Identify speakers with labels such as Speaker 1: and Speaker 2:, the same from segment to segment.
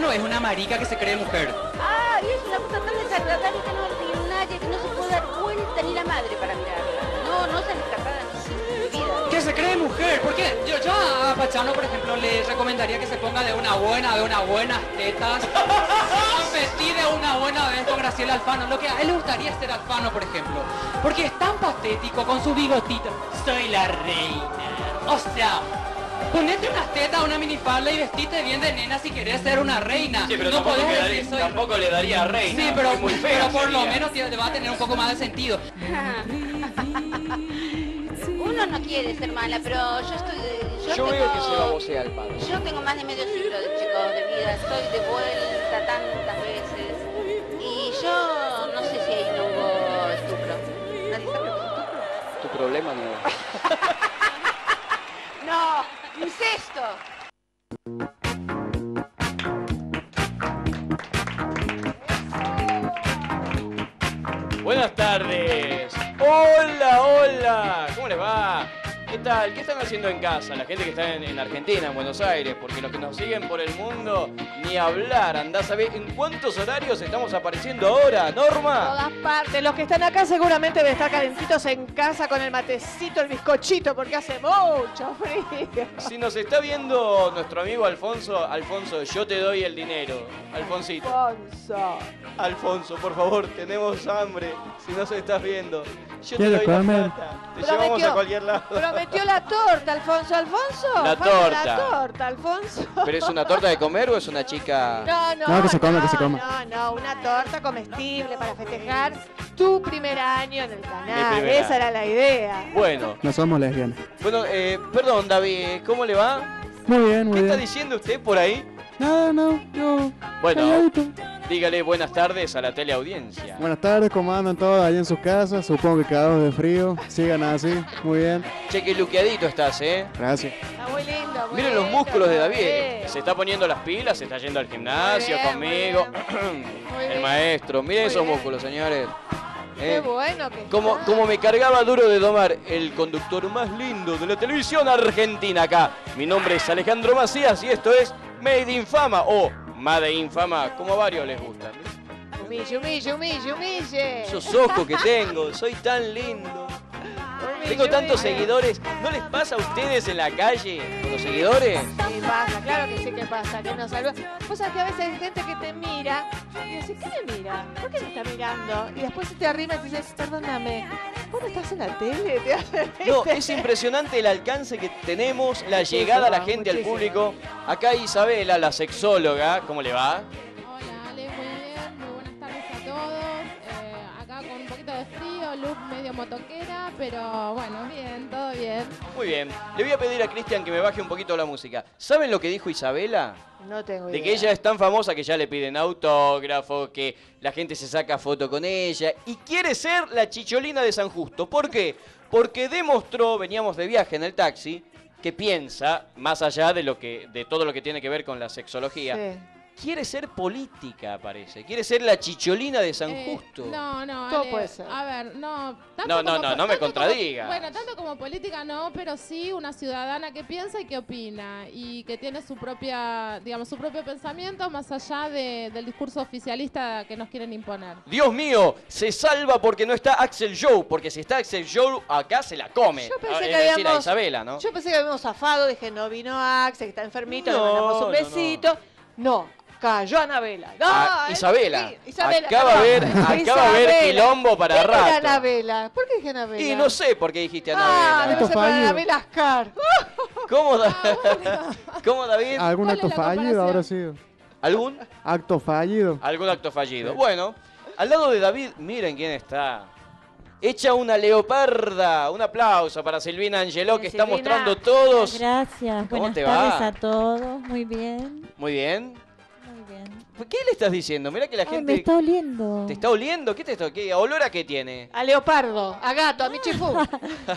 Speaker 1: Pachano es una marica que se cree mujer.
Speaker 2: Ah, y es una cosa tan desagradable que no tiene nadie, que no se puede dar vuelta ni la madre para mirarla. No, no se rescatada en su vida.
Speaker 1: Que se cree mujer, porque yo, yo a Pachano, por ejemplo, le recomendaría que se ponga de una buena, de unas buenas tetas, vestir de una buena vez con Graciela Alfano, lo que a él le gustaría ser Alfano, por ejemplo, porque es tan patético con su bigotito. Soy la reina. O sea, Ponete unas tetas, una minifalda y vestite bien de nena si querés ser una reina.
Speaker 3: Sí, pero
Speaker 1: no
Speaker 3: tampoco,
Speaker 1: podés decir soy-
Speaker 3: tampoco le daría reina.
Speaker 1: Sí, pero,
Speaker 3: muy fea
Speaker 1: pero por lo menos te, va a tener un poco más de sentido.
Speaker 2: Uno no quiere ser mala, pero yo estoy... Yo,
Speaker 4: Yo
Speaker 2: tengo,
Speaker 4: veo que se babosea el padre.
Speaker 2: Yo tengo más de medio siglo de chicos de vida, estoy de vuelta tantas veces. Y yo no sé si ahí no hubo estupro. ¿Nadie sabe estupro?
Speaker 4: Tu problema no
Speaker 2: Incesto.
Speaker 3: Buenas tardes. Hola, hola. ¿Cómo les va? ¿Qué tal? ¿Qué están haciendo en casa? La gente que está en Argentina, en Buenos Aires, porque los que nos siguen por el mundo, ni hablar. Andás a ver en cuántos horarios estamos apareciendo ahora, Norma.
Speaker 5: todas partes. Los que están acá seguramente deben estar calentitos en casa con el matecito, el bizcochito, porque hace mucho frío.
Speaker 3: Si nos está viendo nuestro amigo Alfonso, Alfonso, yo te doy el dinero. Alfonsito.
Speaker 5: Alfonso.
Speaker 3: Alfonso, por favor, tenemos hambre. Si no se estás viendo, yo te
Speaker 6: ¿Quiere
Speaker 3: doy la plata. Te llevamos
Speaker 5: Prometió.
Speaker 3: a cualquier lado.
Speaker 5: Prometió la torta, Alfonso. Alfonso.
Speaker 3: La torta.
Speaker 5: La torta, Alfonso.
Speaker 4: ¿Pero es una torta de comer o es una chica?
Speaker 5: No, no,
Speaker 6: No, que se coma, que se
Speaker 5: no,
Speaker 6: coma.
Speaker 5: No, no, una torta comestible para festejar tu primer año en el canal. Esa era la idea.
Speaker 3: Bueno,
Speaker 6: No somos lesbianas.
Speaker 3: bueno, eh, perdón David, ¿cómo le va?
Speaker 6: Muy bien, muy
Speaker 3: ¿Qué está
Speaker 6: bien.
Speaker 3: diciendo usted por ahí?
Speaker 6: No, no, yo.
Speaker 3: Bueno,
Speaker 6: calladito.
Speaker 3: Dígale buenas tardes a la teleaudiencia.
Speaker 6: Buenas tardes, ¿cómo andan todos ahí en sus casas? Supongo que cagados de frío. Sigan así, muy bien.
Speaker 3: Che, que luqueadito estás, ¿eh?
Speaker 6: Gracias.
Speaker 5: Está muy lindo. muy
Speaker 3: Miren los músculos de David.
Speaker 5: bien.
Speaker 3: Se está poniendo las pilas, se está yendo al gimnasio
Speaker 5: bien,
Speaker 3: conmigo. El maestro, miren
Speaker 5: Muy
Speaker 3: esos
Speaker 5: bien.
Speaker 3: músculos, señores.
Speaker 5: Qué
Speaker 3: Eh,
Speaker 5: bueno que
Speaker 3: Como,
Speaker 5: está.
Speaker 3: como me cargaba duro de domar el conductor más lindo de la televisión argentina acá. Mi nombre es Alejandro Macías y esto es Made in Fama o Made in Fama, como a varios les gustan.
Speaker 5: Humille, humille, humille, humille.
Speaker 3: Esos ojos que tengo, soy tan lindo. Tengo tantos seguidores. ¿No les pasa a ustedes en la calle con los seguidores?
Speaker 5: Sí, pasa, claro que sí que pasa, que nos saluda. Vos sabés que a veces hay gente que te mira y decís, ¿qué me mira? ¿Por qué me está mirando? Y después se te arrima y te dices, perdóname, ¿vos no estás en la tele? Te
Speaker 3: No, es impresionante el alcance que tenemos, la llegada a la gente, al público. Acá Isabela, la sexóloga, ¿cómo le va?
Speaker 7: Hola Ale, muy bien, muy buenas tardes a todos. Eh, acá con un poquito de frío, look medio pero bueno, bien, todo bien.
Speaker 3: Muy bien. Le voy a pedir a Cristian que me baje un poquito la música. ¿Saben lo que dijo Isabela?
Speaker 5: No tengo
Speaker 3: De
Speaker 5: idea.
Speaker 3: que ella es tan famosa que ya le piden autógrafo, que la gente se saca foto con ella y quiere ser la chicholina de San Justo. ¿Por qué? Porque demostró, veníamos de viaje en el taxi, que piensa, más allá de lo que, de todo lo que tiene que ver con la sexología,
Speaker 5: Sí.
Speaker 3: Quiere ser política, parece. Quiere ser la chicholina de San
Speaker 7: Eh,
Speaker 3: Justo.
Speaker 7: No, no,
Speaker 5: Todo
Speaker 7: Ale,
Speaker 5: puede ser.
Speaker 7: A ver, no.
Speaker 3: No, no,
Speaker 7: como
Speaker 3: no,
Speaker 7: po-
Speaker 3: no me
Speaker 7: tanto como-
Speaker 3: contradigas.
Speaker 7: bueno, tanto como política no, pero sí una ciudadana que piensa y que opina y que tiene su propia, digamos, su propio pensamiento más allá de- del discurso oficialista que nos quieren imponer.
Speaker 3: Dios mío, se salva porque no está Axel Joe, porque si está Axel Joe acá se la come.
Speaker 5: Yo pensé
Speaker 3: Ah,
Speaker 5: que
Speaker 3: es decir, a
Speaker 5: habíamos-
Speaker 3: Isabela, ¿no?
Speaker 5: Yo pensé que habíamos zafado, dije, no vino Axel, que está enfermito,
Speaker 3: No,
Speaker 5: le mandamos un
Speaker 3: no, no.
Speaker 5: besito. No, cayó Anabela. No,
Speaker 3: Ah,
Speaker 5: eh,
Speaker 3: Isabela.
Speaker 5: sí, Isabela.
Speaker 3: Acaba de ver, acaba ver quilombo para
Speaker 5: ¿Quién era
Speaker 3: rato.
Speaker 5: Anabela? ¿Por qué dije Anabela?
Speaker 3: Y no sé por qué dijiste
Speaker 5: Ah,
Speaker 3: Anabela.
Speaker 5: debe ser para
Speaker 6: fallido.
Speaker 5: Anabela Ascar.
Speaker 3: ¿Cómo, Da- ¿Cómo David?
Speaker 6: ¿Algún
Speaker 7: ¿Cuál es
Speaker 6: acto fallido habrá sido?
Speaker 3: ¿Algún?
Speaker 6: Acto fallido.
Speaker 3: Algún acto fallido. Bueno, al lado de David, miren quién está. Echa una leoparda. Un aplauso para Silvina Angeló que está
Speaker 5: Silvina.
Speaker 3: mostrando todos.
Speaker 8: Gracias,
Speaker 3: ¿Cómo
Speaker 8: buenas
Speaker 3: te
Speaker 8: tardes
Speaker 3: va?
Speaker 8: a todos. Muy bien,
Speaker 3: Muy bien. ¿Qué le estás diciendo? Mira que la
Speaker 8: Ay, me
Speaker 3: gente
Speaker 8: está oliendo.
Speaker 3: te está oliendo. ¿Qué te está? ¿Qué olor a qué tiene?
Speaker 5: A Leopardo, a Gato, a Michifú.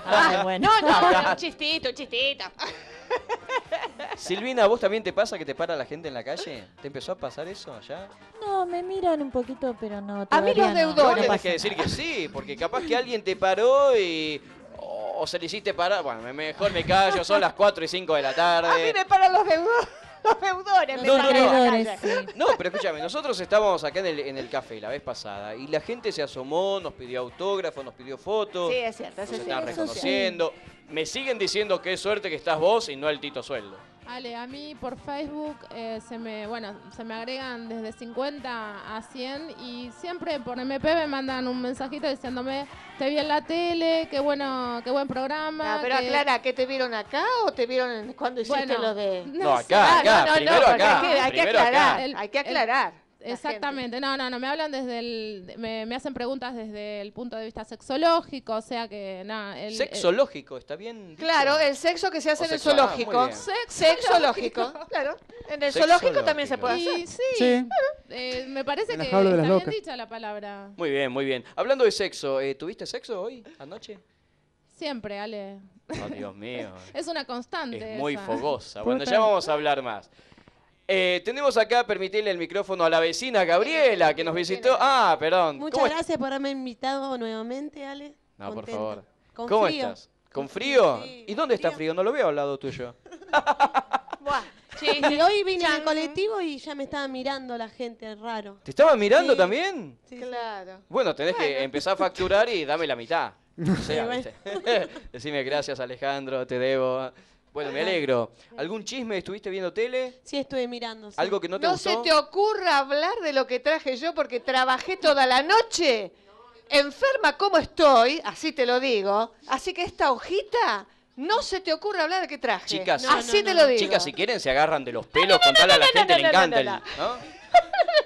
Speaker 8: Ay, bueno.
Speaker 5: No, no, un chistito, un chistito.
Speaker 3: Silvina, ¿a vos también te pasa que te para la gente en la calle? ¿Te empezó a pasar eso ya?
Speaker 8: No, me miran un poquito, pero no.
Speaker 5: A mí los deudores.
Speaker 3: No,
Speaker 5: No
Speaker 3: tenés que decir que sí, porque capaz que alguien te paró y... O se le hiciste parar, bueno, me- mejor me callo, son las 4 y 5 de la
Speaker 5: A mí
Speaker 3: tarde.
Speaker 5: me paran los deudores. Los deudores
Speaker 3: No, no. No, pero escúchame, nosotros estábamos acá en el, en el café la vez pasada y la gente se asomó, nos pidió autógrafo, nos pidió fotos,
Speaker 5: Sí, es cierto,
Speaker 3: nos
Speaker 5: es
Speaker 3: están reconociendo. Me siguen diciendo qué suerte que estás vos y no el Tito Sueldo.
Speaker 7: Ale, a mí por Facebook eh, se me, bueno, se me agregan desde 50 a 100 y siempre por MP me mandan un mensajito diciéndome, te vi en la tele, qué bueno, qué buen programa.
Speaker 5: Ah, pero
Speaker 7: que-
Speaker 5: aclara, ¿qué te vieron acá o te vieron cuando hiciste
Speaker 7: Bueno,
Speaker 5: lo de...?
Speaker 3: No, acá,
Speaker 5: Ah,
Speaker 3: acá,
Speaker 5: no, no,
Speaker 3: primero
Speaker 5: no,
Speaker 3: acá.
Speaker 5: hay que, hay que
Speaker 3: primero
Speaker 5: aclarar,
Speaker 3: acá.
Speaker 7: El-
Speaker 5: hay que
Speaker 7: el-
Speaker 5: aclarar.
Speaker 7: Exactamente, no, no, no, me hablan desde el, me, me hacen preguntas desde el punto de vista sexológico, o sea que nada, el,
Speaker 3: Sexológico, ¿está bien? dicho?
Speaker 5: Claro, el sexo que se hace
Speaker 3: O
Speaker 5: en el
Speaker 3: sexual, ah,
Speaker 5: zoológico.
Speaker 3: muy bien.
Speaker 5: Sexológico, claro. En el zoológico también se puede hacer.
Speaker 7: Y sí,
Speaker 6: Sí.
Speaker 7: eh, me parece que está bien
Speaker 6: locas.
Speaker 7: dicha la palabra.
Speaker 3: Muy bien, muy bien. Hablando de sexo, eh, ¿tuviste sexo hoy, anoche?
Speaker 7: Siempre, Ale.
Speaker 3: Oh, Dios mío.
Speaker 7: Es una constante.
Speaker 3: Es muy
Speaker 7: esa.
Speaker 3: fogosa. Bueno, ya vamos a hablar más. Eh, tenemos acá, permitirle el micrófono a la vecina Gabriela, que nos visitó. Ah, perdón.
Speaker 9: Muchas
Speaker 3: ¿Cómo est-
Speaker 9: gracias por haberme invitado nuevamente, Ale.
Speaker 3: No, por favor.
Speaker 9: Con
Speaker 3: ¿Cómo
Speaker 9: frío.
Speaker 3: estás? ¿Con frío?
Speaker 9: Sí,
Speaker 3: ¿Y dónde está
Speaker 9: frío.
Speaker 3: No lo veo al lado tuyo.
Speaker 5: Buah,
Speaker 9: Y hoy vine en colectivo y ya me estaba mirando la gente, raro.
Speaker 3: ¿Te estaban mirando
Speaker 9: Sí.
Speaker 3: también?
Speaker 9: Sí, sí.
Speaker 5: Claro.
Speaker 3: Bueno, tenés que empezar a facturar y dame la mitad. O sea,
Speaker 9: bueno.
Speaker 3: ¿viste? Decime gracias, Alejandro, te debo. Bueno, me alegro. ¿Algún chisme? ¿Estuviste viendo tele?
Speaker 9: Sí, estuve mirando. sí.
Speaker 3: ¿Algo que no te
Speaker 5: No
Speaker 3: gustó?
Speaker 5: se te ocurra hablar de lo que traje yo porque trabajé toda la noche. Enferma como estoy, así te lo digo. Así que esta hojita, no se te ocurra hablar de qué traje.
Speaker 3: Chicas,
Speaker 5: así
Speaker 9: no,
Speaker 5: te
Speaker 9: no.
Speaker 5: lo digo.
Speaker 3: Chicas, si quieren se agarran de los pelos, contale a la gente,
Speaker 5: no,
Speaker 3: le
Speaker 5: no,
Speaker 3: encanta
Speaker 5: no,
Speaker 3: el...
Speaker 5: no.
Speaker 3: ¿no?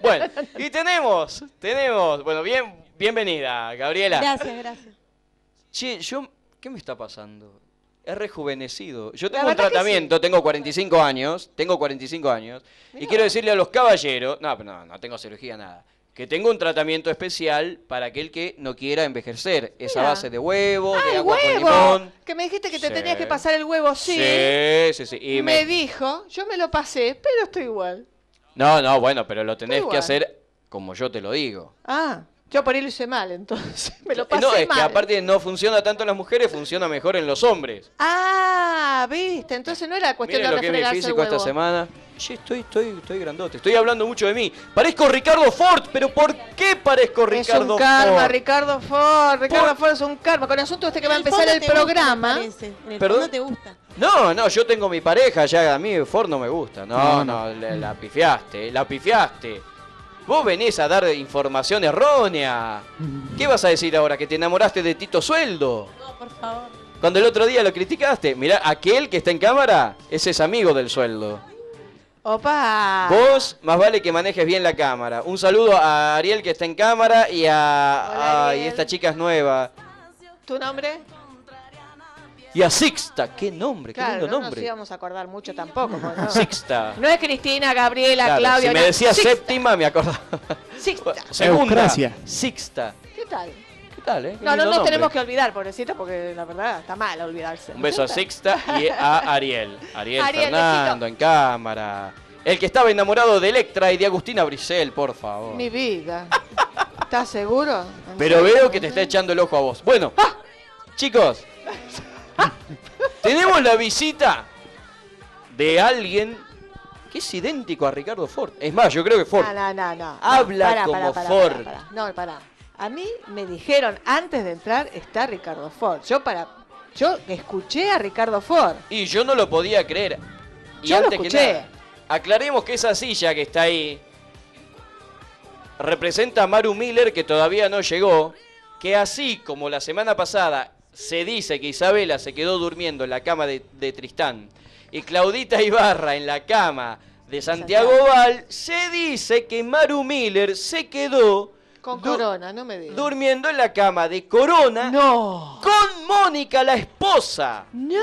Speaker 3: Bueno, y tenemos, tenemos, bueno, bien, bienvenida, Gabriela.
Speaker 9: Gracias, gracias.
Speaker 3: Che, yo, ¿qué me está pasando? He rejuvenecido. Yo tengo un tratamiento, tengo 45 años, tengo 45 años, y quiero decirle a los caballeros, no, no, no tengo cirugía, nada, que tengo un tratamiento especial para aquel que no quiera envejecer. Esa base de huevo, de
Speaker 5: ¡Ay,
Speaker 3: agua con
Speaker 5: huevo!
Speaker 3: limón.
Speaker 5: Que me dijiste que te
Speaker 3: Sí.
Speaker 5: tenías que pasar el huevo, sí.
Speaker 3: Sí, sí, sí. Y
Speaker 5: me...
Speaker 3: me...
Speaker 5: dijo, yo me lo pasé, pero estoy igual.
Speaker 3: No, no, bueno, pero lo tenés que hacer como yo te lo digo.
Speaker 5: Ah, yo por ahí lo hice mal, entonces. Me lo pasé
Speaker 3: no, es
Speaker 5: mal.
Speaker 3: que aparte no funciona tanto en las mujeres, funciona mejor en los hombres.
Speaker 5: Ah, viste, entonces no era cuestión
Speaker 3: Miren
Speaker 5: de
Speaker 3: lo que es mi físico esta semana. Che, estoy, estoy, estoy grandote. Estoy hablando mucho de mí. Parezco Ricardo Ford, pero ¿por qué parezco
Speaker 5: Es
Speaker 3: Ricardo
Speaker 5: un karma,
Speaker 3: Ford?
Speaker 5: Ricardo Ford. Ricardo
Speaker 3: Por-
Speaker 5: Ford es un karma. Con el asunto este que va a empezar el
Speaker 9: gusta,
Speaker 5: programa.
Speaker 9: parece. En el
Speaker 3: ¿Perdón?
Speaker 9: te gusta.
Speaker 3: No, no, yo tengo mi pareja ya. A mí Ford no me gusta. No,
Speaker 6: No,
Speaker 3: no, la, la pifiaste, la pifiaste. Vos venís a dar información errónea. ¿Qué vas a decir ahora? ¿Que te enamoraste de Tito Sueldo?
Speaker 9: No, por favor.
Speaker 3: Cuando el otro día lo criticaste. Mirá, aquel que está en cámara, ese es amigo del sueldo.
Speaker 5: Opa.
Speaker 3: Vos, más vale que manejes bien la cámara. Un saludo a Ariel que está en cámara y a.
Speaker 5: Hola,
Speaker 3: ay,
Speaker 5: Ariel.
Speaker 3: esta chica es nueva.
Speaker 5: ¿Tu nombre?
Speaker 3: Y a Sixta, qué nombre, qué lindo
Speaker 5: no nos
Speaker 3: nombre.
Speaker 5: íbamos a acordar mucho tampoco. ¿no?
Speaker 3: Sixta.
Speaker 5: No es Cristina, Gabriela,
Speaker 3: Claro,
Speaker 5: Claudia.
Speaker 3: si me decía
Speaker 5: Sixta.
Speaker 3: séptima, me acordaba.
Speaker 5: Sixta.
Speaker 3: Segunda.
Speaker 6: Eufrasia.
Speaker 3: Sixta.
Speaker 5: ¿Qué tal?
Speaker 3: ¿Qué tal, eh? Qué
Speaker 5: No, no nos
Speaker 3: nombre.
Speaker 5: tenemos que olvidar, pobrecito, porque la verdad está mal olvidarse.
Speaker 3: Un beso a Sixta y a Ariel. Ariel,
Speaker 5: Ariel,
Speaker 3: Fernando en cámara. El que estaba enamorado de Electra y de Agustina Brisel, por favor.
Speaker 5: Mi vida. ¿Estás seguro? ¿En
Speaker 3: Pero
Speaker 5: serio?
Speaker 3: veo que te está echando el ojo a vos. Bueno, chicos, tenemos la visita de alguien que es idéntico a Ricardo Ford. Es más, yo creo que Ford.
Speaker 5: No, no, no, no.
Speaker 3: Habla
Speaker 5: Pará,
Speaker 3: como
Speaker 5: pará,
Speaker 3: Ford.
Speaker 5: No, pará. A mí me dijeron antes de entrar está Ricardo Ford. Yo para yo escuché a Ricardo Ford.
Speaker 3: Y yo no lo podía creer. Y
Speaker 5: Yo lo
Speaker 3: antes que
Speaker 5: escuché.
Speaker 3: nada, aclaremos que esa silla que está ahí representa a Maru Miller que todavía no llegó, que así como la semana pasada se dice que Isabela se quedó durmiendo en la cama de, de Tristán y Claudita Ibarra en la cama de Santiago. Val, se dice que Maru Miller se quedó
Speaker 5: Con Corona, no me digas.
Speaker 3: durmiendo en la cama de Corona
Speaker 5: No.
Speaker 3: con Mónica, la esposa.
Speaker 5: No.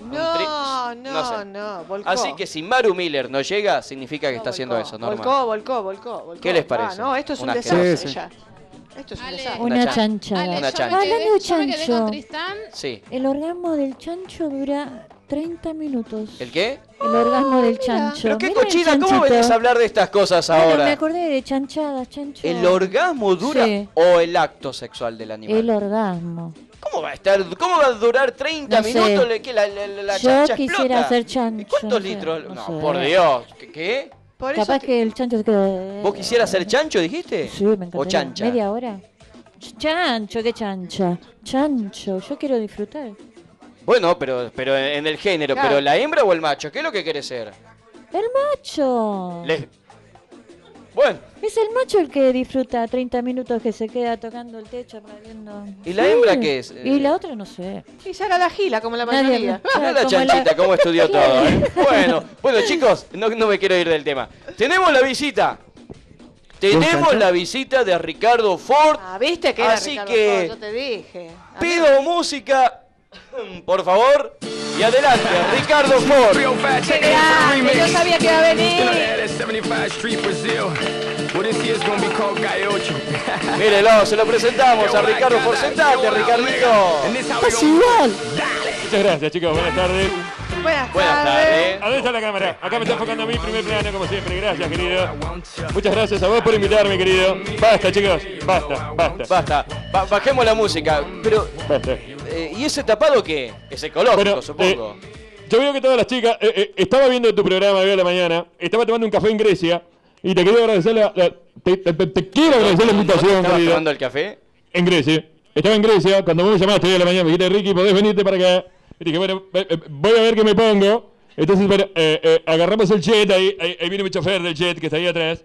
Speaker 3: Un
Speaker 5: No,
Speaker 3: tri-
Speaker 5: no,
Speaker 3: no sé.
Speaker 5: no. Volcó.
Speaker 3: Así que si Maru Miller no llega, significa que
Speaker 5: No,
Speaker 3: está haciendo eso, normal.
Speaker 5: Volcó, volcó, volcó, volcó.
Speaker 3: ¿Qué les
Speaker 5: Ah,
Speaker 3: parece?
Speaker 5: no, esto es un
Speaker 3: Una
Speaker 5: desastre
Speaker 6: asquerosa.
Speaker 5: ya. Esto es un
Speaker 7: Ale.
Speaker 5: desastre.
Speaker 3: Una
Speaker 8: Una
Speaker 3: chan-
Speaker 8: chanchada.
Speaker 7: Ale,
Speaker 3: Una
Speaker 7: yo
Speaker 3: chancha.
Speaker 7: me quedé,
Speaker 8: Hablando de
Speaker 7: yo me quedé con
Speaker 8: chancho.
Speaker 7: Tristán.
Speaker 8: El orgasmo del chancho dura 30 minutos.
Speaker 3: ¿El qué?
Speaker 8: El orgasmo del chancho.
Speaker 3: Pero qué
Speaker 8: Mirá el
Speaker 3: cochina, ¿cómo
Speaker 8: chanchito.
Speaker 3: venís a hablar de estas cosas
Speaker 8: Bueno, me
Speaker 3: ahora?
Speaker 8: acordé de chanchadas, chancho.
Speaker 3: ¿El orgasmo dura
Speaker 8: Sí.
Speaker 3: o el acto sexual del animal?
Speaker 8: El orgasmo.
Speaker 3: ¿Cómo va a estar? ¿Cómo va a durar 30
Speaker 8: No sé.
Speaker 3: minutos? ¿Le- ¿Qué, la, la- la- la
Speaker 8: Yo
Speaker 3: chancha
Speaker 8: quisiera
Speaker 3: explota?
Speaker 8: ser chancho.
Speaker 3: ¿Y cuántos
Speaker 8: no sé,
Speaker 3: litros?
Speaker 8: no
Speaker 3: No,
Speaker 8: sé.
Speaker 3: por Dios. ¿Qué?
Speaker 5: Por
Speaker 8: Capaz
Speaker 5: te-
Speaker 8: que el chancho se quede...
Speaker 3: ¿Vos quisieras ser chancho, dijiste?
Speaker 8: Sí, me encantaría.
Speaker 3: ¿O chancha?
Speaker 8: ¿Media hora? Ch- Chancho, qué chancha. Chancho, yo quiero disfrutar.
Speaker 3: Bueno, pero, pero en el género.
Speaker 5: Claro.
Speaker 3: ¿Pero la hembra o el macho? ¿Qué es lo que querés ser?
Speaker 8: El macho.
Speaker 3: Le- Bueno,
Speaker 8: Es el macho el que disfruta 30 minutos que se queda tocando el techo, aplaudiendo.
Speaker 3: ¿Y la hembra qué es?
Speaker 8: Y la otra no sé.
Speaker 5: Y se haga la gila, como la
Speaker 8: Nadie-
Speaker 5: mayoría.
Speaker 3: Mirá la
Speaker 8: como
Speaker 3: chanchita, cómo estudió todo. ¿eh? Bueno, bueno, chicos, no, no me quiero ir del tema. Tenemos la visita. Tenemos la visita de Ricardo Ford.
Speaker 5: Ah, ¿viste que era
Speaker 3: Así
Speaker 5: Ricardo
Speaker 3: que-
Speaker 5: Ford? Yo te dije.
Speaker 3: Pido música, por favor. Y adelante, Ricardo Ford.
Speaker 5: ¡Qué grande! Yo sabía que iba a venir.
Speaker 10: 75 Street, Brazil. Well, this year's gonna be called Gaiocho.
Speaker 3: Mírelo, se lo presentamos a Ricardo Ford. Sentate, Ricardito.
Speaker 8: Es
Speaker 10: gonna
Speaker 8: igual.
Speaker 11: Muchas gracias, chicos. Buenas tardes.
Speaker 5: Buenas,
Speaker 3: Buenas tardes.
Speaker 11: ¿A dónde está la cámara? Acá me está enfocando a mí, primer plano, como siempre. Gracias, querido. Muchas gracias a vos por invitarme, querido. Basta, chicos. Basta, basta.
Speaker 3: Basta, ba- bajemos la música. Pero,
Speaker 11: Basta.
Speaker 3: Eh, ¿y ese tapado qué? Es ecológico,
Speaker 11: Bueno,
Speaker 3: supongo.
Speaker 11: eh, yo veo que todas las chicas. eh, eh, estaba viendo tu programa hoy a la mañana. Estaba tomando un café en Grecia. Y te quiero agradecer la. la- te, te- te quiero agradecer la invitación,
Speaker 3: ¿Estabas
Speaker 11: querido.
Speaker 3: tomando el café?
Speaker 11: En Grecia. Estaba en Grecia. Cuando vos me llamaste hoy a la mañana, me dijiste, Ricky, ¿podés venirte para acá? Y dije, bueno, eh, voy a ver qué me pongo. Entonces, bueno, eh, agarramos el jet. Ahí, ahí, ahí viene mi chofer del jet que está ahí atrás.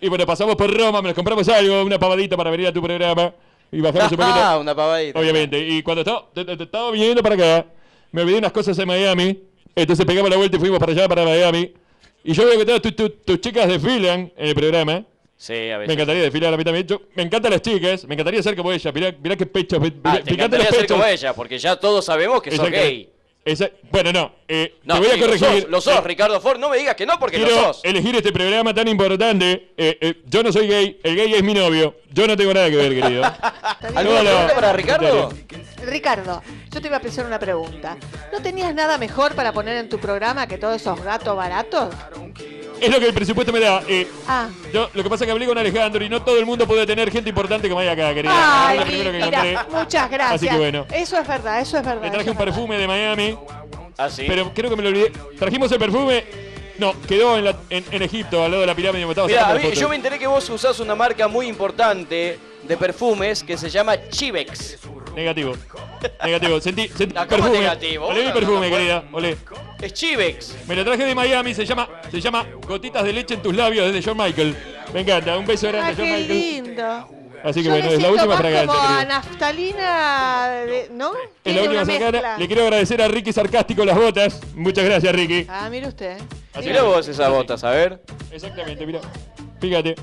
Speaker 11: Y bueno, pasamos por Roma, nos compramos algo, una pavadita para venir a tu programa. Y bajamos un poquito.
Speaker 3: Ah, una pavadita.
Speaker 11: Obviamente. Y cuando estaba, te- te- te estaba viniendo para acá, me olvidé unas cosas en Miami. Entonces pegamos la vuelta y fuimos para allá, para Miami. Y yo veo que todas tus- tus- tus chicas desfilan en el programa.
Speaker 3: Sí, a veces.
Speaker 11: Me encantaría desfilar a mí también. Yo- me encantan las chicas, me encantaría ser como ella. Mirá, mirá qué pechos. mirá-
Speaker 3: Ah, te
Speaker 11: fíjate
Speaker 3: encantaría
Speaker 11: los
Speaker 3: ser
Speaker 11: pechos.
Speaker 3: como ella, porque ya todos sabemos que sos
Speaker 11: Exactamente.
Speaker 3: gay.
Speaker 11: Esa- bueno, no. eh,
Speaker 3: No,
Speaker 11: te voy a
Speaker 3: lo
Speaker 11: corregir.
Speaker 3: sos, lo sos,
Speaker 11: Eh,
Speaker 3: Ricardo Ford. No me digas que no, porque lo
Speaker 11: Quiero
Speaker 3: sos.
Speaker 11: elegir este programa tan importante. Eh, eh, yo no soy gay, el gay es mi novio. Yo no tengo nada que ver, querido.
Speaker 3: ¿Alguna
Speaker 11: Hola.
Speaker 3: pregunta para Ricardo?
Speaker 5: Ricardo, yo te iba a hacer una pregunta. ¿No tenías nada mejor para poner en tu programa que todos esos gatos baratos?
Speaker 11: Es lo que el presupuesto me da. eh,
Speaker 5: Ah,
Speaker 11: yo, lo que pasa es que hablé con Alejandro y no todo el mundo puede tener gente importante como hay acá, querida.
Speaker 5: ay,
Speaker 11: que
Speaker 5: mira,
Speaker 11: encontré.
Speaker 5: muchas gracias.
Speaker 11: Así que bueno.
Speaker 5: Eso es verdad, eso es verdad.
Speaker 11: Le traje un
Speaker 5: verdad.
Speaker 11: perfume de Miami,
Speaker 3: Ah, sí.
Speaker 11: pero creo que me lo olvidé. Trajimos el perfume. No, quedó en, la- en- en Egipto, al lado de la pirámide. Me
Speaker 3: a mí- yo me enteré que vos usás una marca muy importante de perfumes que se llama Chivex.
Speaker 11: Negativo. Negativo. Sentí, sentí
Speaker 3: No, ¿cómo
Speaker 11: perfume.
Speaker 3: negativo?
Speaker 11: Olé mi
Speaker 3: No, no,
Speaker 11: perfume,
Speaker 3: no
Speaker 11: querida. Olé.
Speaker 3: Es Chivex.
Speaker 11: Me lo traje de Miami. Se llama, se llama Gotitas de leche en tus labios desde John Michael. Me encanta. Un beso grande,
Speaker 5: Ah,
Speaker 11: John
Speaker 5: qué
Speaker 11: Michael.
Speaker 5: lindo.
Speaker 11: Así que
Speaker 5: Yo
Speaker 11: bueno, es la última fragancia,
Speaker 5: como a naftalina, de- ¿no?
Speaker 11: Es la última
Speaker 5: mezcla.
Speaker 11: Le quiero agradecer a Ricky Sarcástico las botas. Muchas gracias, Ricky.
Speaker 5: Ah, mire usted.
Speaker 11: Así
Speaker 3: Mirá
Speaker 11: que-
Speaker 3: vos esas botas, a ver.
Speaker 11: Exactamente, mira. Fíjate.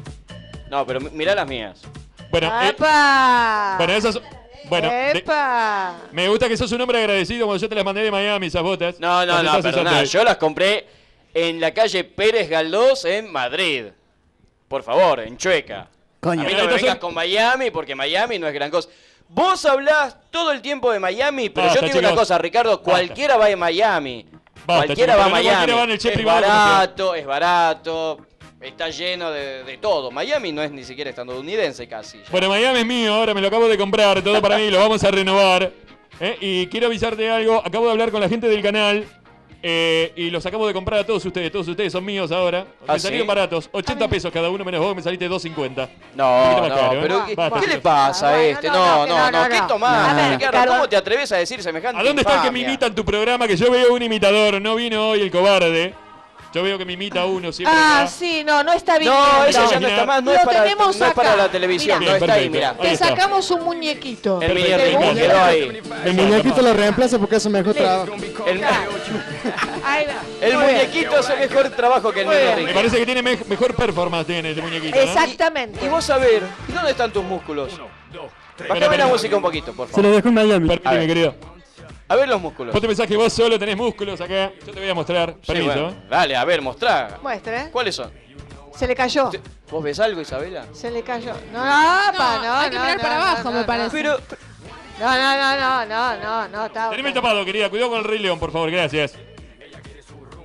Speaker 3: No, pero mi- mirá las mías.
Speaker 11: Bueno, eh,
Speaker 5: ¡Epa!
Speaker 11: bueno, esas. Bueno, de-
Speaker 5: ¡Epa!
Speaker 11: me gusta que sos un hombre agradecido cuando yo te las mandé de Miami, esas botas.
Speaker 3: No, no, no,
Speaker 11: estás
Speaker 3: perdona. Yo las compré en la calle Pérez Galdós en Madrid. Por favor, en Chueca.
Speaker 6: Coño.
Speaker 3: A mí no me vengas con Miami porque Miami no es gran cosa. Vos hablás todo el tiempo de Miami, pero
Speaker 11: Basta,
Speaker 3: yo te digo una cosa, Ricardo, cualquiera va a Miami.
Speaker 11: Basta,
Speaker 3: cualquiera
Speaker 11: chicos,
Speaker 3: va a
Speaker 11: no
Speaker 3: Miami.
Speaker 11: cualquiera va en el jet
Speaker 3: es barato, es barato, está lleno de, de todo. Miami no es ni siquiera estadounidense casi. ya.
Speaker 11: Bueno, Miami es mío, ahora me lo acabo de comprar, todo para mí, lo vamos a renovar. ¿eh? Y quiero avisarte algo, acabo de hablar con la gente del canal eh, y los acabo de comprar a todos ustedes, todos ustedes son míos ahora.
Speaker 3: ¿Ah,
Speaker 11: me
Speaker 3: sí?
Speaker 11: salieron baratos, 80 pesos cada uno menos vos, me saliste 2.50.
Speaker 3: No, no,
Speaker 11: caro, ¿eh?
Speaker 3: pero ¿qué,
Speaker 11: Basta,
Speaker 3: qué le pasa a este?
Speaker 5: no,
Speaker 3: No,
Speaker 5: no,
Speaker 3: no, no,
Speaker 5: no, no,
Speaker 3: ¿qué
Speaker 5: no.
Speaker 3: tomás,
Speaker 5: ver,
Speaker 3: Ricardo? ¿Cómo te atreves a decir semejante
Speaker 11: ¿A dónde está el que me imita en tu programa? Que yo veo un imitador, no vino hoy el cobarde. Yo veo que me imita uno siempre.
Speaker 5: Ah, sí, no, no está bien.
Speaker 3: No, ella ya no está más, no
Speaker 5: lo
Speaker 3: es para,
Speaker 5: tenemos
Speaker 3: no es para la televisión, no está ahí, mira.
Speaker 5: Te
Speaker 11: está.
Speaker 5: sacamos un muñequito.
Speaker 3: El
Speaker 5: ¿Te
Speaker 3: muñequito quedó ahí.
Speaker 6: El muñequito lo reemplaza porque hace mejor trabajo.
Speaker 3: El, el muñequito hace mejor trabajo que el
Speaker 5: bien.
Speaker 11: Me parece que tiene me- mejor performance tiene el muñequito, ¿no?
Speaker 5: Exactamente.
Speaker 3: Y vos a ver, ¿y dónde están tus músculos? Bájame la música un poquito, por
Speaker 6: Se
Speaker 3: favor.
Speaker 6: lo dejó en Miami.
Speaker 11: Permíteme, querido.
Speaker 3: A ver los músculos.
Speaker 11: Vos te pensás que vos solo tenés músculos acá. Yo te voy a mostrar.
Speaker 3: Sí,
Speaker 11: Permiso.
Speaker 3: bueno. Dale, a ver, mostrá.
Speaker 5: Muestre.
Speaker 3: ¿Cuáles son?
Speaker 5: Se le cayó.
Speaker 3: Te- ¿Vos ves algo, Isabela?
Speaker 5: Se le cayó. No, no, pa, no,
Speaker 7: hay que
Speaker 5: no,
Speaker 7: mirar
Speaker 5: no,
Speaker 7: para
Speaker 5: no,
Speaker 7: abajo,
Speaker 5: no,
Speaker 7: me
Speaker 5: no.
Speaker 7: parece.
Speaker 3: Pero,
Speaker 5: No, no, no, no, no, no, no, está.
Speaker 11: Teneme el tapado, querida. Cuidado con el Rey León, por favor. Gracias.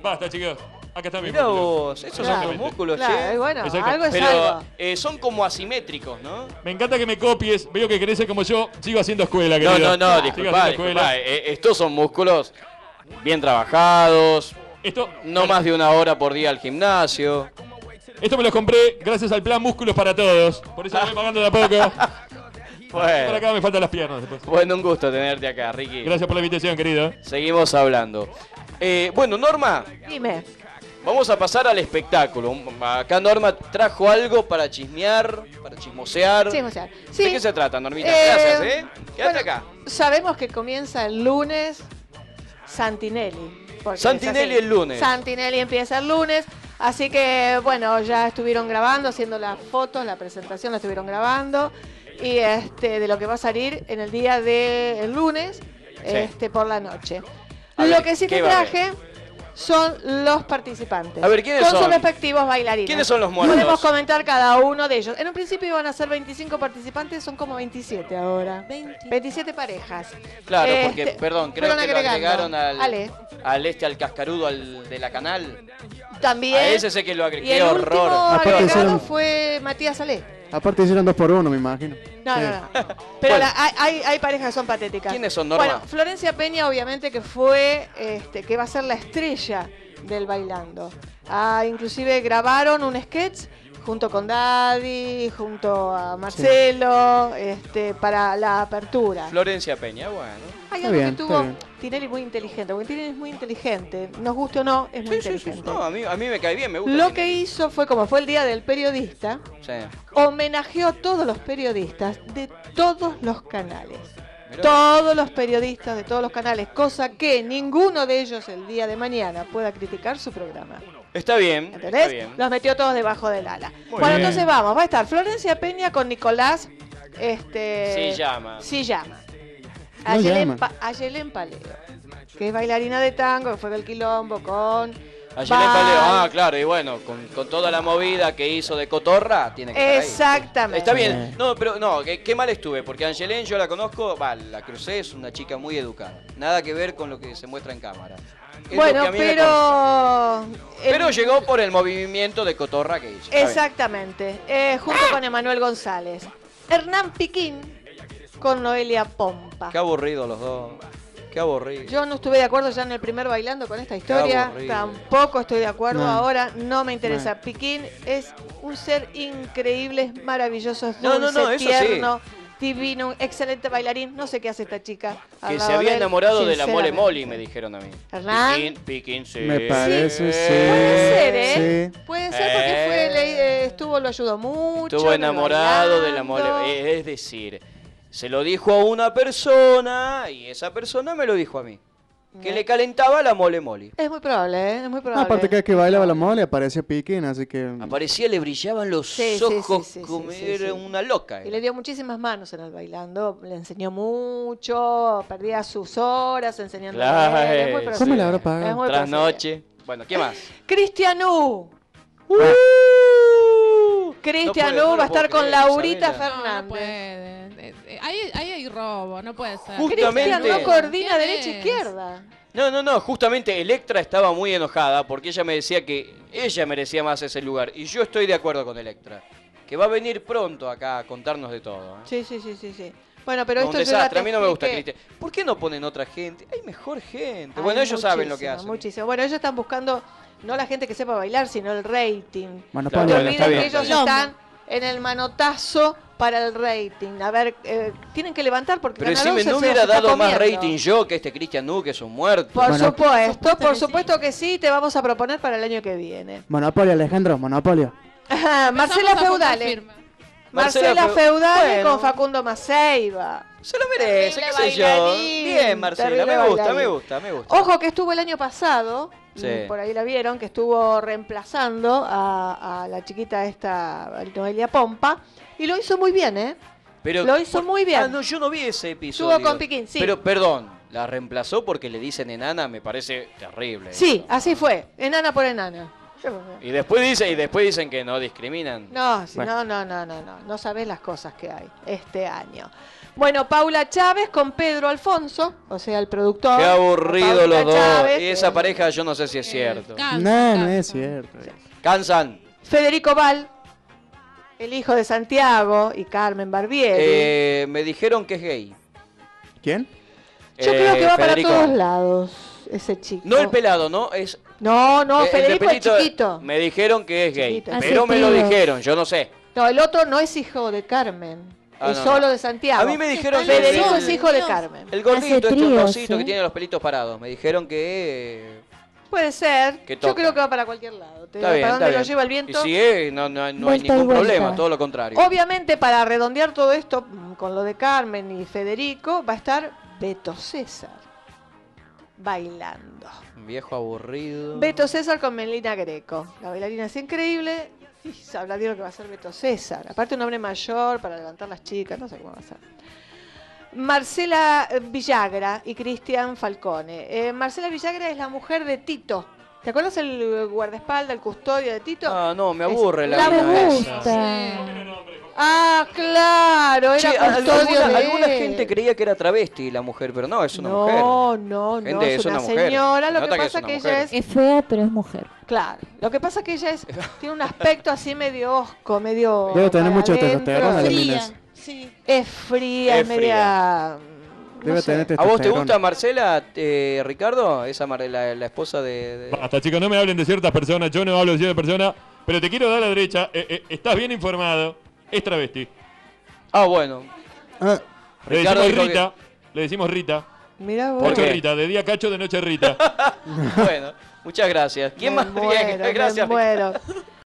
Speaker 11: Basta, chicos. Acá está mi
Speaker 3: Mirá
Speaker 11: músculo.
Speaker 3: vos, esos son tus
Speaker 11: Exactamente.
Speaker 3: músculos,
Speaker 5: Claro,
Speaker 3: che.
Speaker 5: bueno,
Speaker 11: Exacto.
Speaker 5: algo es
Speaker 3: Pero
Speaker 5: algo.
Speaker 3: eh, son como asimétricos, ¿no?
Speaker 11: Me encanta que me copies. Veo que ser como yo. Sigo haciendo escuela,
Speaker 3: No,
Speaker 11: querido.
Speaker 3: no, no,
Speaker 11: Sigo haciendo
Speaker 3: disculpa. Eh, estos son músculos bien trabajados.
Speaker 11: Esto,
Speaker 3: No más de una hora por día al gimnasio.
Speaker 11: Esto me lo compré gracias al plan Músculos para Todos. Por eso voy pagando de a poco. Por
Speaker 3: Bueno,
Speaker 11: acá me faltan las piernas después.
Speaker 3: bueno, un gusto tenerte acá, Ricky.
Speaker 11: Gracias por la invitación, querido.
Speaker 3: Seguimos hablando. Eh, bueno, Norma,
Speaker 5: Dime.
Speaker 3: Vamos a pasar al espectáculo. Acá Norma trajo algo para chismear, para chismosear.
Speaker 5: Chismosear.
Speaker 3: ¿De qué se trata, Normita?
Speaker 5: Eh,
Speaker 3: Gracias, ¿eh? Quédate
Speaker 5: bueno,
Speaker 3: acá.
Speaker 5: Sabemos que comienza el lunes Santinelli.
Speaker 3: Santinelli el lunes.
Speaker 5: Santinelli empieza el lunes. Así que, bueno, ya estuvieron grabando, haciendo las fotos, la presentación la estuvieron grabando. Y este, de lo que va a salir en el día del lunes, este, por la noche.
Speaker 3: A
Speaker 5: lo
Speaker 3: ver,
Speaker 5: que sí
Speaker 3: ¿qué
Speaker 5: te traje son los participantes.
Speaker 3: A ver, ¿quiénes
Speaker 5: con
Speaker 3: son?
Speaker 5: sus respectivos bailarines.
Speaker 3: ¿Quiénes son los muertos?
Speaker 5: Podemos comentar cada uno de ellos. En un principio iban a ser 25 participantes, son como 27 ahora. 27 parejas.
Speaker 3: Claro, porque,
Speaker 5: Este,
Speaker 3: perdón, creo que lo agregaron al,
Speaker 5: Ale.
Speaker 3: al este, al cascarudo, al de la canal.
Speaker 5: También.
Speaker 3: A ese sé que lo agregué.
Speaker 5: y el
Speaker 3: Qué
Speaker 5: último agregado fue Matías Ale.
Speaker 6: Aparte hicieron dos por uno, me imagino.
Speaker 5: No,
Speaker 6: Sí.
Speaker 5: no, no. Pero
Speaker 3: Bueno.
Speaker 5: la- hay, hay, hay parejas que son patéticas.
Speaker 3: ¿Quiénes son, Norma?
Speaker 5: Bueno, Florencia Peña, obviamente, que fue, este, que va a ser la estrella del bailando. Ah, inclusive grabaron un sketch junto con Daddy, junto a Marcelo, este, para la apertura.
Speaker 3: Florencia Peña, bueno.
Speaker 5: Hay
Speaker 6: Está
Speaker 5: algo
Speaker 6: bien,
Speaker 5: que
Speaker 6: está
Speaker 5: tuvo. Tinelli muy inteligente, porque Tinelli es muy inteligente. Nos guste o no, es muy
Speaker 3: Sí, sí, sí,
Speaker 5: inteligente.
Speaker 3: No, a mí, a mí me cae bien, me gusta.
Speaker 5: Lo que hizo fue, como fue el día del periodista,
Speaker 3: Sí.
Speaker 5: homenajeó a todos los periodistas de todos los canales.
Speaker 3: Mirá.
Speaker 5: Todos los periodistas de todos los canales, cosa que ninguno de ellos el día de mañana pueda criticar su programa.
Speaker 3: Está bien, está
Speaker 5: ¿Entendés?
Speaker 3: bien.
Speaker 5: Los metió todos debajo del ala.
Speaker 3: Muy
Speaker 5: bueno,
Speaker 3: bien.
Speaker 5: entonces vamos, va a estar Florencia Peña con Nicolás este
Speaker 3: Sí llama.
Speaker 5: Sí llama.
Speaker 6: No.
Speaker 5: Pa- Paleo, que es bailarina de tango, que fue del quilombo con
Speaker 3: Ayer en
Speaker 5: Val.
Speaker 3: Paleo, ah, claro, y bueno, con, con toda la movida que hizo de Cotorra, tiene que estar ahí.
Speaker 5: Exactamente.
Speaker 3: Está bien, no, pero no, qué, qué mal estuve, porque Angelén yo la conozco, va, la crucé, es una chica muy educada. Nada que ver con lo que se muestra en cámara. Es
Speaker 5: Bueno, pero. el-
Speaker 3: Pero llegó por el movimiento de Cotorra que hizo.
Speaker 5: Exactamente. eh, junto con Emanuel González. Hernán Piquín con Noelia
Speaker 3: Qué aburrido los dos. Qué aburrido.
Speaker 5: Yo no estuve de acuerdo ya en el primer bailando con esta historia. Tampoco estoy de acuerdo
Speaker 6: No.
Speaker 5: ahora. No me interesa. Piquín es un ser increíble, es maravilloso, dulce,
Speaker 3: no, no, eso sí.
Speaker 5: tierno, divino, un excelente bailarín. No sé qué hace esta chica.
Speaker 3: Que se había
Speaker 5: de él,
Speaker 3: enamorado de la mole. Molly, me dijeron a mí.
Speaker 5: ¿Hernán?
Speaker 3: Piquín, Piquín, sí.
Speaker 6: Me parece, sí.
Speaker 5: Puede ser, ¿eh?
Speaker 6: Sí.
Speaker 5: Puede ser porque fue,
Speaker 3: Eh.
Speaker 5: le- eh, estuvo, lo ayudó mucho.
Speaker 3: Estuvo enamorado de la mole. Es decir, se lo dijo a una persona y esa persona me lo dijo a mí. Que le calentaba la mole Molly.
Speaker 5: Es muy probable, ¿eh? Es muy probable.
Speaker 6: aparte que que bailaba la mole aparecía Piquín, así que...
Speaker 3: Aparecía, le brillaban los
Speaker 5: Sí, sí,
Speaker 3: ojos
Speaker 5: sí, sí,
Speaker 3: como
Speaker 5: sí, sí,
Speaker 3: era
Speaker 5: sí.
Speaker 3: una loca.
Speaker 5: Y le dio muchísimas manos en el bailando, le enseñó mucho, perdía sus horas enseñando
Speaker 3: Claro,
Speaker 5: a él, es muy
Speaker 3: sí.
Speaker 5: profesional.
Speaker 6: ¿Cómo le habrá
Speaker 5: Es
Speaker 6: pagado?
Speaker 5: muy
Speaker 3: Tras
Speaker 5: profesional.
Speaker 3: noche. Bueno, ¿qué más?
Speaker 5: Cristian U. Cristian
Speaker 3: No puedo,
Speaker 5: U
Speaker 3: no
Speaker 5: va a estar con
Speaker 3: creer,
Speaker 5: Laurita
Speaker 3: Isabela.
Speaker 5: Fernández.
Speaker 7: Eh, Ahí, ahí hay robo, no puede ser.
Speaker 3: Justamente-
Speaker 5: Cristian no coordina
Speaker 7: ¿Quién
Speaker 5: derecha e izquierda.
Speaker 3: No, no, no, justamente Electra estaba muy enojada porque ella me decía que ella merecía más ese lugar. Y yo estoy de acuerdo con Electra. Que va a venir pronto acá a contarnos de todo. ¿eh?
Speaker 5: Sí, sí, sí, sí, sí. Bueno, pero
Speaker 3: un
Speaker 5: esto ya
Speaker 3: desastre, a mí no me gusta. Cristian. ¿Por qué no ponen otra gente? Hay mejor gente.
Speaker 5: Hay
Speaker 3: bueno, ellos saben lo que hacen.
Speaker 5: Muchísimo. Bueno, ellos están buscando no la gente que sepa bailar, sino el rating.
Speaker 6: Bueno,
Speaker 3: Claro,
Speaker 5: No
Speaker 3: bien,
Speaker 5: que
Speaker 3: está
Speaker 5: ellos
Speaker 3: bien.
Speaker 5: están en el manotazo para el rating. A ver, eh, tienen que levantar porque
Speaker 3: Pero decime,
Speaker 5: 11
Speaker 3: ¿no hubiera dado más rating yo que este Cristian Nu, que es un muerto?
Speaker 5: Por
Speaker 6: Bueno.
Speaker 5: supuesto, por supuesto que sí, te vamos a proponer para el año que viene.
Speaker 6: Monopolio, Alejandro, monopolio.
Speaker 5: Marcela Feudale. Marcela
Speaker 3: Marcela Feu-
Speaker 5: Feudale
Speaker 3: Bueno.
Speaker 5: con Facundo Maceiva.
Speaker 3: Se lo merece, qué sé yo. Bien, Marcela,
Speaker 5: terrible
Speaker 3: me gusta,
Speaker 5: bailarín.
Speaker 3: me gusta, me gusta.
Speaker 5: Ojo que estuvo el año pasado,
Speaker 3: Sí.
Speaker 5: mm, por ahí la vieron, que estuvo reemplazando a, a la chiquita esta, Noelia Pompa, y lo hizo muy bien, ¿eh?
Speaker 3: Pero,
Speaker 5: Lo hizo muy bien.
Speaker 3: Ah, no, yo no vi ese episodio.
Speaker 5: Estuvo con Piquín, sí.
Speaker 3: Pero, perdón, la reemplazó porque le dicen enana, me parece terrible.
Speaker 5: Sí, así fue, enana por enana.
Speaker 3: Y después dice, y después dicen que no discriminan.
Speaker 5: No,
Speaker 3: Bueno.
Speaker 5: no, no, no, no, no. No sabés las cosas que hay este año. Bueno, Paula Chávez con Pedro Alfonso, o sea, el productor.
Speaker 3: Qué aburrido
Speaker 5: Paula
Speaker 3: los dos.
Speaker 5: Chávez,
Speaker 3: y esa pareja yo no sé si es cierto.
Speaker 6: No, no es cierto.
Speaker 3: Cansan.
Speaker 5: Federico Val, el hijo de Santiago y Carmen Barbieri.
Speaker 3: Eh, me dijeron que es gay.
Speaker 6: ¿Quién?
Speaker 5: Yo
Speaker 3: Eh,
Speaker 5: creo que va
Speaker 3: Federico.
Speaker 5: para todos lados ese chico.
Speaker 3: No el pelado, ¿no? Es
Speaker 5: No, no,
Speaker 3: eh, el
Speaker 5: Federico es chiquito.
Speaker 3: Me dijeron que es gay.
Speaker 5: Chiquito.
Speaker 3: Pero
Speaker 8: Hace
Speaker 3: me lo dijeron, yo no sé.
Speaker 5: No, el otro no es hijo de Carmen.
Speaker 3: Ah,
Speaker 5: es
Speaker 3: no,
Speaker 5: solo
Speaker 3: no.
Speaker 5: de Santiago.
Speaker 3: A mí me dijeron que
Speaker 5: Federico
Speaker 3: el-
Speaker 5: es hijo de Carmen.
Speaker 3: El gordito, este
Speaker 8: tríos,
Speaker 3: chocosito
Speaker 8: ¿eh?
Speaker 3: que tiene los pelitos parados. Me dijeron que.
Speaker 5: Puede ser.
Speaker 3: Que
Speaker 5: Yo
Speaker 3: toca.
Speaker 5: creo que va para cualquier lado. Te-
Speaker 3: Está bien,
Speaker 5: para
Speaker 3: está
Speaker 5: donde lo
Speaker 3: bien.
Speaker 5: lleva el viento.
Speaker 3: Y si es, no, no, no hay
Speaker 8: Vuelta y
Speaker 3: ningún
Speaker 8: vuelta.
Speaker 3: problema, todo lo contrario.
Speaker 5: Obviamente, para redondear todo esto, mm, con lo de Carmen y Federico, va a estar Beto César bailando.
Speaker 3: Viejo aburrido.
Speaker 5: Beto César con Melina Greco. La bailarina es increíble. Y se habla de lo que va a ser Beto César. Aparte, un hombre mayor para levantar las chicas, no sé cómo va a ser. Marcela Villagra y Cristian Falcone. Eh, Marcela Villagra es la mujer de Tito. ¿Te acuerdas el guardaespaldas, el custodio de Tito?
Speaker 3: Ah, no, me
Speaker 5: Es
Speaker 3: aburre la
Speaker 5: la
Speaker 8: Me.
Speaker 5: Ah, claro, era
Speaker 3: Che,
Speaker 5: custodio
Speaker 3: alguna,
Speaker 5: de
Speaker 3: alguna gente creía que era travesti la mujer, pero no, es una mujer.
Speaker 5: No, no, no, es
Speaker 3: es
Speaker 5: una,
Speaker 3: mujer.
Speaker 5: señora. Lo
Speaker 3: Nota
Speaker 5: que
Speaker 3: que es
Speaker 5: pasa
Speaker 3: una
Speaker 5: que, ella es,
Speaker 8: Es fea, pero es mujer.
Speaker 5: claro, lo que pasa que ella es, tiene un aspecto así medio osco, medio
Speaker 6: Debe tener mucho testosterona la mina.
Speaker 9: Sí.
Speaker 5: Es fría,
Speaker 3: Es
Speaker 5: media... no
Speaker 6: Debe
Speaker 5: sé.
Speaker 6: tener
Speaker 3: ¿A vos te gusta Marcela, eh, Ricardo? Esa Mar- la, la esposa de, de-
Speaker 11: Basta, chicos, no me hablen de ciertas personas. Yo no hablo de ciertas personas. Pero te quiero dar a la derecha. eh, eh, estás bien informado. Es travesti.
Speaker 3: Ah, bueno.
Speaker 6: Ah,
Speaker 11: Le
Speaker 3: Ricardo
Speaker 11: decimos Rita. Le decimos Rita.
Speaker 5: Mirá vos.
Speaker 3: ¿Por
Speaker 11: Cacho
Speaker 3: qué?
Speaker 11: Rita. De día Cacho, de noche Rita.
Speaker 3: bueno, muchas gracias. ¿Quién
Speaker 5: Me
Speaker 3: más?
Speaker 5: muero,
Speaker 3: Bien,
Speaker 5: me
Speaker 3: gracias.
Speaker 5: muero.